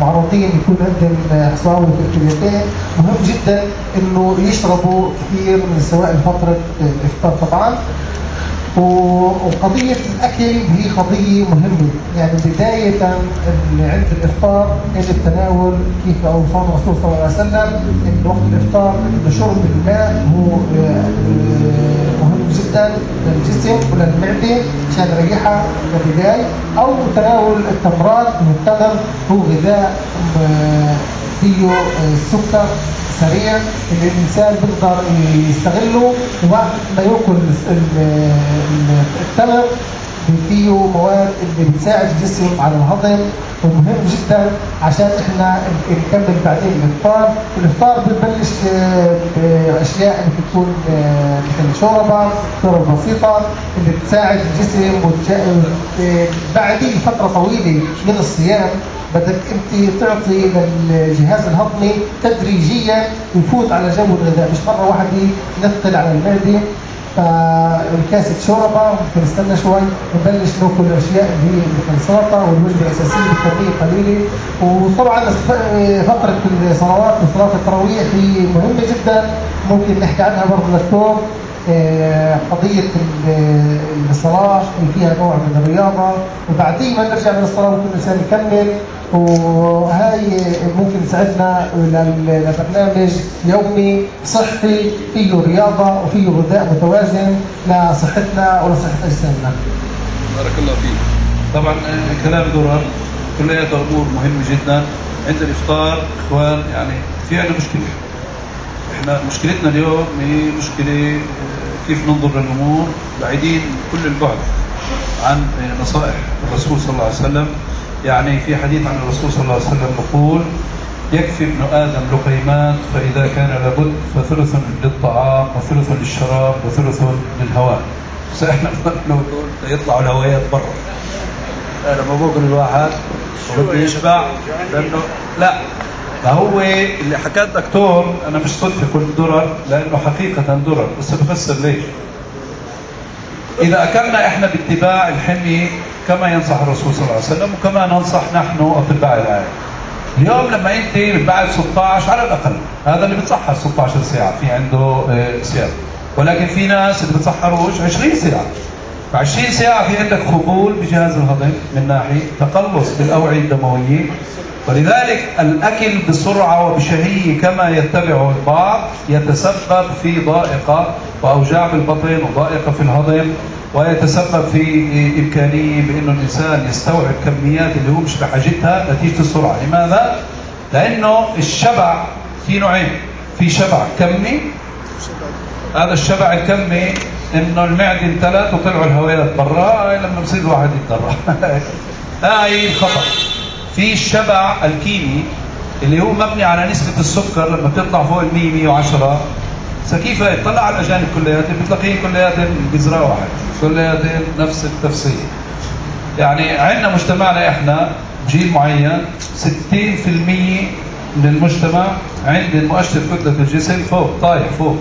معروضين يكون عندهم حصاوي في الكليتين مهم جدا إنه يشربوا كثير من سوائل فترة الإفطار. طبعا وقضية الأكل هي قضية مهمة. يعني بداية عند الإفطار يجب تناول كيف أوصانا الرسول صلى الله عليه وسلم إن وقت الإفطار إن شرب الماء هو مهم جدا للجسم وللمعدة عشان يريحها كبداية أو تناول التمرات من التمر هو غذاء فيه السكر سريع اللي الإنسان بيقدر يستغله وقت ما ياكل التمر. فيه مواد اللي بتساعد الجسم على الهضم ومهم جدا عشان إحنا نكمل بعدين الإفطار، الإفطار ببلش بأشياء اللي بتكون مثل شوربة، شوربة بسيطة اللي بتساعد الجسم بعدين فترة طويلة من الصيام. بدك انت تعطي للجهاز الهضمي تدريجيا يفوت على جو الغذاء مش مرة واحدة ينثل على المعدة. فالكاسة شوربة ممكن نستنى شوي نبلش نأكل الأشياء اللي هي مثل السلطة والوجبة الأساسية بالكمية قليلة. وطبعا فترة الصلوات وصلاة التراويح هي مهمة جدا. ممكن نحكي عنها برضه دكتور. قضية الصلاة اللي فيها نوع من الرياضة وبعدين ما نرجع من الصلاة ممكن الإنسان يكمل وهاي ممكن تساعدنا لبرنامج يومي صحي فيه رياضة وفيه غذاء متوازن لصحتنا ولصحة أجسامنا. بارك الله فيك. طبعا كلام درر كلياتها أمور مهمة جدا عند الإفطار إخوان يعني في عندنا مشكلة. إحنا مشكلتنا اليوم هي مشكلة كيف ننظر للأمور؟ بعيدين كل البعد عن نصائح الرسول صلى الله عليه وسلم. يعني في حديث عن الرسول صلى الله عليه وسلم يقول يكفي ابن آدم لقيمات فإذا كان لابد فثلث للطعام وثلث للشراب وثلث للهواء. بس إحنا بنقول يطلعوا الهوايات برا. لما بقول الواحد بده يشبع لأنه لا. فهو اللي حكاه الدكتور أنا مش صدفة كل درر لأنه حقيقة درر بس بفسر ليش. إذا أكلنا إحنا باتباع الحمي كما ينصح الرسول صلى الله عليه وسلم وكما ننصح نحن أطباء العالم. اليوم لما انت بعد 16 على الأقل هذا اللي بتصحر 16 ساعه في عنده صيام. ولكن في ناس اللي بتصحروش 20 ساعه 20 ساعة في عندك خبول بجهاز الهضم من ناحية تقلص بالاوعيه الدموية ولذلك الأكل بسرعة وبشهية كما يتبعه البعض يتسبب في ضائقة وأوجاع بالبطن وضائقة في الهضم ويتسبب في إمكانية بأنه الإنسان يستوعب كميات اللي هو مش بحاجتها نتيجة السرعة لماذا؟ لأنه الشبع في نوعين في شبع كمي هذا الشبع الكمي انه المعده امتلت وطلعوا الهوايات برا لما بصير الواحد يتدرع هاي الخطأ؟ في الشبع الكيمي اللي هو مبني على نسبة السكر لما بتطلع فوق ال 100 110 كيف يطلع على الأجانب كلياتهم بتلاقيهم كلياتهم جزرة واحد كلياتهم نفس التفسير يعني عندنا مجتمعنا إحنا جيل معين 60% من المجتمع عند مؤشر كتلة الجسم فوق طايح فوق.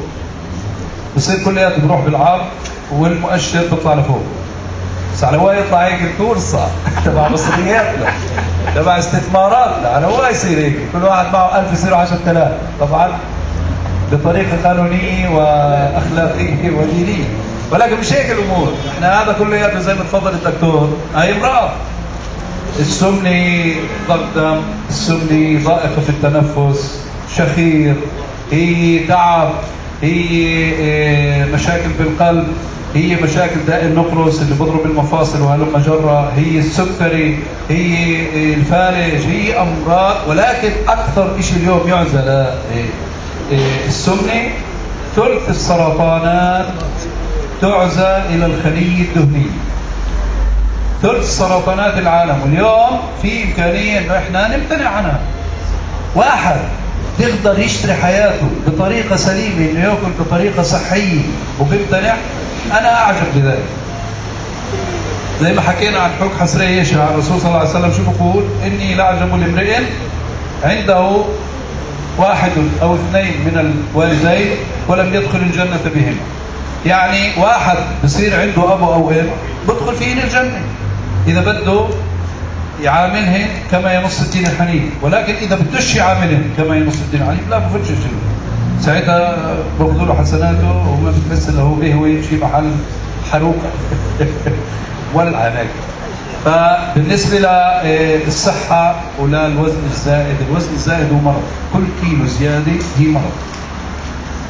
بصير كلياته بروح بالعرض والمؤشر بيطلع لفوق. بس على هو يطلع هيك الكورصة تبع مصرياتنا تبع استثماراتنا على هو يصير هيك. كل واحد معه 1000 يصير 10000 طبعا بطريقة قانونية وأخلاقية ودينية. ولكن مش هيك الأمور. إحنا هذا كلياته زي ما تفضل الدكتور. هاي امرأة. السمنة ضغط دم السمنة ضائقة في التنفس شخير هي تعب. هي مشاكل بالقلب هي مشاكل داء النقرس اللي بضرب المفاصل وهلم جرة هي السكري هي الفالج هي أمراض ولكن أكثر شيء اليوم يعزى السمنة ثلث السرطانات تعزى إلى الخلية الدهنية. ثلث سرطانات العالم. واليوم في إمكانية إنه إحنا نمتنع عنها. واحد بيقدر يشتري حياته بطريقة سليمة إنه يأكل بطريقة صحية وبيمتنع أنا أعجب بذلك. زي ما حكينا عن حق حسرية عن الرسول صلى الله عليه وسلم. شو بقول؟ إني لاعجب لامرئ عنده واحد أو اثنين من الوالدين ولم يدخل الجنة بهما. يعني واحد بصير عنده أبو أو إم بدخل فيه الجنة إذا بده يعاملهن كما ينص الدين الحنيف. ولكن إذا بدوش يعاملهن كما ينص الدين الحنيف لا بفرجش ساعتها باخذوا له حسناته وما بتمثل هو يمشي محل حروقه ولا هيك فبالنسبة للصحة وللوزن الزائد الوزن الزائد هو مرض. كل كيلو زيادة هي مرض.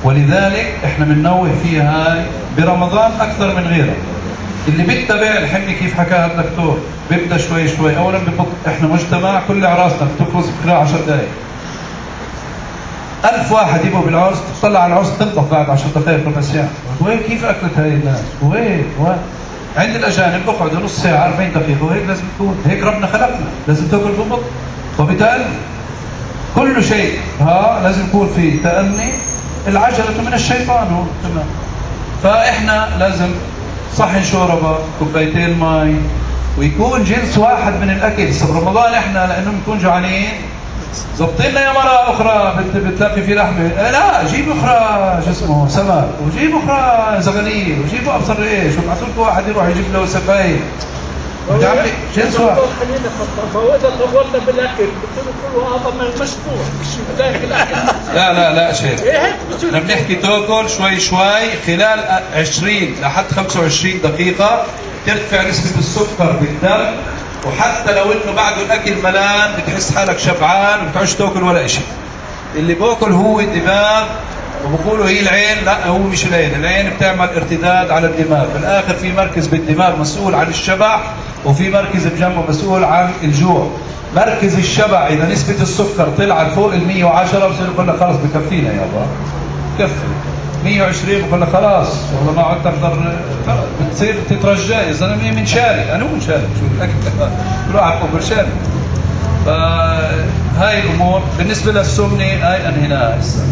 ولذلك إحنا بننوه فيها برمضان أكثر من غيره. اللي بيتبع الحمية كيف حكاها الدكتور؟ بيبدا شوي شوي. اولا ببط إحنا مجتمع كل اعراسنا بتخلص بخلال 10 دقائق ألف واحد يبقوا بالعرس تطلع على العرس تنطف بعد 10 دقائق ربع ساعة. وين كيف أكلت هاي الناس؟ وين؟ وين؟ عند الأجانب بقعدوا نص ساعة 40 دقيقة. وهيك لازم تكون. هيك ربنا خلقنا. لازم تأكل ببطء وبتأني كل شيء. ها لازم يكون في تأني العجلة من الشيطان هو. تمام. فإحنا لازم صحن شوربة كوبايتين مي ويكون جنس واحد من الأكل. رمضان إحنا لأنه بنكون جوعانين ظبط لنا يا مرة أخرى بت بتلاقي في لحمة آه لا جيب أخرى شو اسمه سمك. وجيب أخرى زغليل وجيب أبصر إيش. وابعثوا لكم واحد يروح يجيب له سفايف طولنا كله هذا الأكل. لا لا لا شيخ. إيه إحنا بنحكي تاكل شوي شوي. خلال 20 لحد 25 دقيقة ترتفع نسبة السكر بالدم. وحتى لو إنه بعده الأكل ملان بتحس حالك شبعان وما بتعرفش تاكل ولا شيء. اللي باكل هو الدماغ وبقولوا هي العين لا هو مش العين، العين بتعمل ارتداد على الدماغ، بالاخر في مركز بالدماغ مسؤول عن الشبع وفي مركز بجنبه مسؤول عن الجوع. مركز الشبع إذا نسبة السكر طلعت فوق ال 110 بصير يقول لك خلص بكفينا يابا. كفي. 120 بقول لك خلاص والله ما عاد تقدر بتصير تترجى. يا زلمه من شاري أنا مو شاري شو الاكل كل واحد قبل شاري فهاي الأمور. بالنسبة للسمنة هاي أنهيناها. هسه